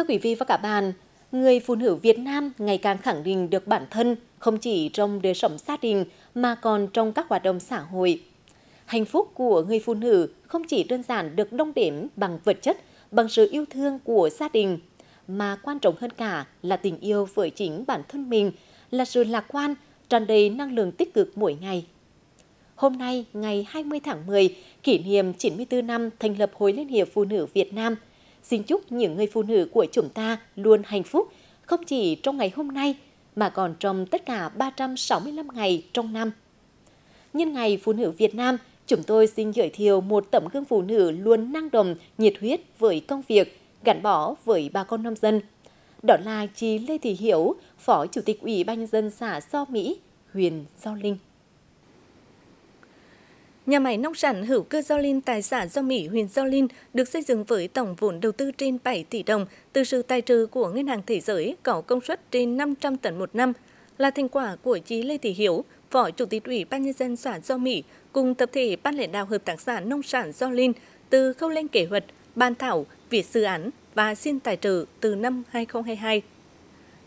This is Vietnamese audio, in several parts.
Thưa quý vị và các bạn, người phụ nữ Việt Nam ngày càng khẳng định được bản thân không chỉ trong đời sống gia đình mà còn trong các hoạt động xã hội. Hạnh phúc của người phụ nữ không chỉ đơn giản được đong đếm bằng vật chất, bằng sự yêu thương của gia đình, mà quan trọng hơn cả là tình yêu với chính bản thân mình, là sự lạc quan, tràn đầy năng lượng tích cực mỗi ngày. Hôm nay, ngày 20 tháng 10, kỷ niệm 94 năm thành lập Hội Liên hiệp Phụ nữ Việt Nam. Xin chúc những người phụ nữ của chúng ta luôn hạnh phúc, không chỉ trong ngày hôm nay, mà còn trong tất cả 365 ngày trong năm. Nhân ngày Phụ nữ Việt Nam, chúng tôi xin giới thiệu một tấm gương phụ nữ luôn năng động, nhiệt huyết với công việc, gắn bó với bà con nông dân. Đó là chị Lê Thị Hiểu, Phó Chủ tịch Ủy ban nhân dân xã Do Mỹ, huyện Do Linh. Nhà máy nông sản hữu cơ Do Linh tại xã Do Mỹ, huyện Do Linh được xây dựng với tổng vốn đầu tư trên 7 tỷ đồng từ sự tài trợ của Ngân hàng Thế giới có công suất trên 500 tấn một năm, là thành quả của chị Lê Thị Hiếu, Phó Chủ tịch Ủy ban nhân dân xã Do Mỹ cùng tập thể ban lãnh đạo hợp tác xã nông sản Do Linh từ khâu lên kế hoạch, ban thảo, viết dự án và xin tài trợ từ năm 2022.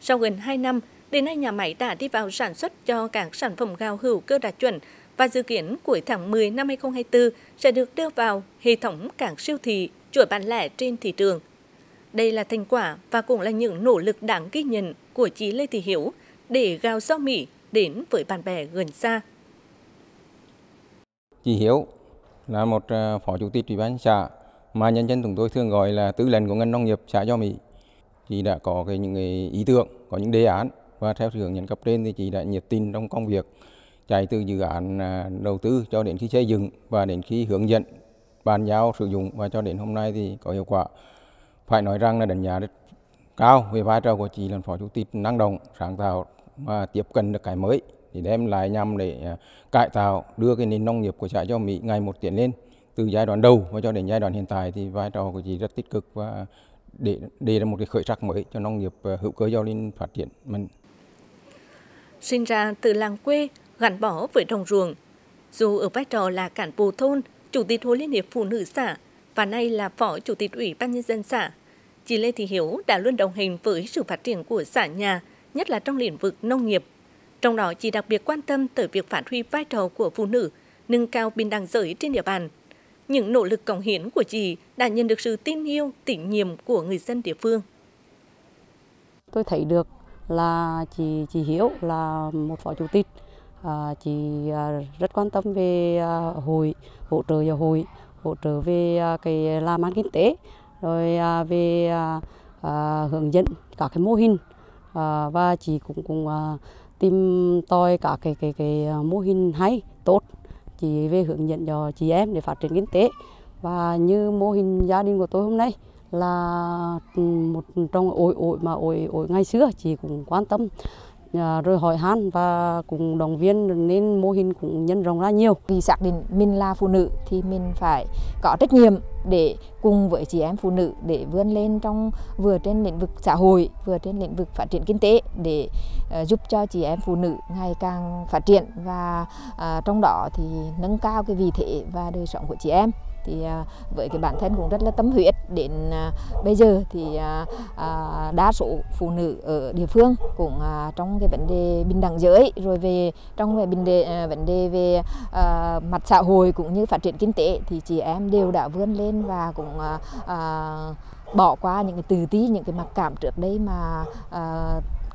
Sau gần 2 năm, đến nay nhà máy đã đi vào sản xuất cho các sản phẩm gạo hữu cơ đạt chuẩn và dự kiến cuối tháng 10 năm 2024 sẽ được đưa vào hệ thống cảng siêu thị, chuỗi bán lẻ trên thị trường. Đây là thành quả và cũng là những nỗ lực đáng ghi nhận của chị Lê Thị Hiếu để gạo rau Mỹ đến với bạn bè gần xa. Chị Hiếu là một à, phó chủ tịch ủy ban xã mà nhân dân chúng tôi thường gọi là tư lệnh của ngành nông nghiệp xã Do Mỹ. Chị đã có cái những cái ý tưởng, có những đề án và theo hướng nhận cấp trên thì chị đã nhiệt tình trong công việc chạy từ dự án à, đầu tư cho đến khi xây dựng và đến khi hướng dẫn bàn giao sử dụng và cho đến hôm nay thì có hiệu quả. Phải nói rằng là đánh giá rất cao về vai trò của chị là phó chủ tịch năng động, sáng tạo và tiếp cận được cái mới để đem lại nhằm để à, cải tạo đưa cái nền nông nghiệp của xã cho Mỹ ngày một tiến lên từ giai đoạn đầu và cho đến giai đoạn hiện tại thì vai trò của chị rất tích cực và để đề ra một cái khởi sắc mới cho nông nghiệp à, hữu cơ do linh phát triển mình. Sinh ra từ làng quê, gắn bó với đồng ruộng. Dù ở vai trò là cán bộ thôn, chủ tịch hội liên hiệp phụ nữ xã và nay là phó chủ tịch ủy ban nhân dân xã, chị Lê Thị Hiếu đã luôn đồng hành với sự phát triển của xã nhà, nhất là trong lĩnh vực nông nghiệp. Trong đó, chị đặc biệt quan tâm tới việc phát huy vai trò của phụ nữ, nâng cao bình đẳng giới trên địa bàn. Những nỗ lực cống hiến của chị đã nhận được sự tin yêu, tín nhiệm của người dân địa phương. Tôi thấy được là chị chị Hiếu là một phó chủ tịch À, chị à, rất quan tâm về à, hội, hỗ trợ cho hội, hỗ trợ về cái làm ăn kinh tế, rồi về hướng dẫn các cái mô hình. Và chị cũng cũng tìm tòi các cái cái cái mô hình hay, tốt. Chị về hướng dẫn cho chị em để phát triển kinh tế. Và như mô hình gia đình của tôi hôm nay là ừ, một trong ổi ổi mà ổi ổi ngày xưa, chị cũng quan tâm. Ờ, rồi hỏi han và cùng động viên nên mô hình cũng nhân rộng ra nhiều. Vì xác định mình là phụ nữ thì mình phải có trách nhiệm để cùng với chị em phụ nữ để vươn lên trong vừa trên lĩnh vực xã hội vừa trên lĩnh vực phát triển kinh tế để uh, giúp cho chị em phụ nữ ngày càng phát triển và uh, trong đó thì nâng cao cái vị thế và đời sống của chị em thì à, với cái bản thân cũng rất là tâm huyết. Đến à, bây giờ thì à, đa số phụ nữ ở địa phương cũng trong cái vấn đề bình đẳng giới, rồi về trong về vấn đề vấn đề về mặt xã hội cũng như phát triển kinh tế thì chị em đều đã vươn lên và cũng bỏ qua những cái từ tí những cái mặc cảm trước đây mà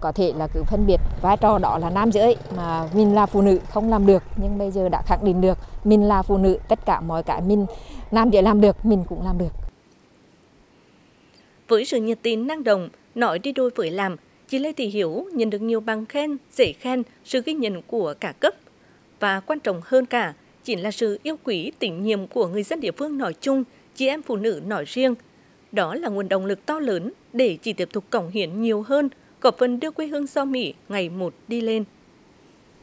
có thể là cứ phân biệt vai trò đó là nam giới mà mình là phụ nữ không làm được, nhưng bây giờ đã khẳng định được mình là phụ nữ, tất cả mọi cái mình nam giới làm được, mình cũng làm được. Với sự nhiệt tình, năng động, nói đi đôi với làm, chị Lê Thị Hiếu nhận được nhiều bằng khen, dễ khen sự ghi nhận của cả cấp. Và quan trọng hơn cả chính là sự yêu quý tình nhiệm của người dân địa phương nói chung, chị em phụ nữ nói riêng. Đó là nguồn động lực to lớn để chị tiếp tục cống hiến nhiều hơn góp phần đưa quê hương do Mỹ ngày một đi lên.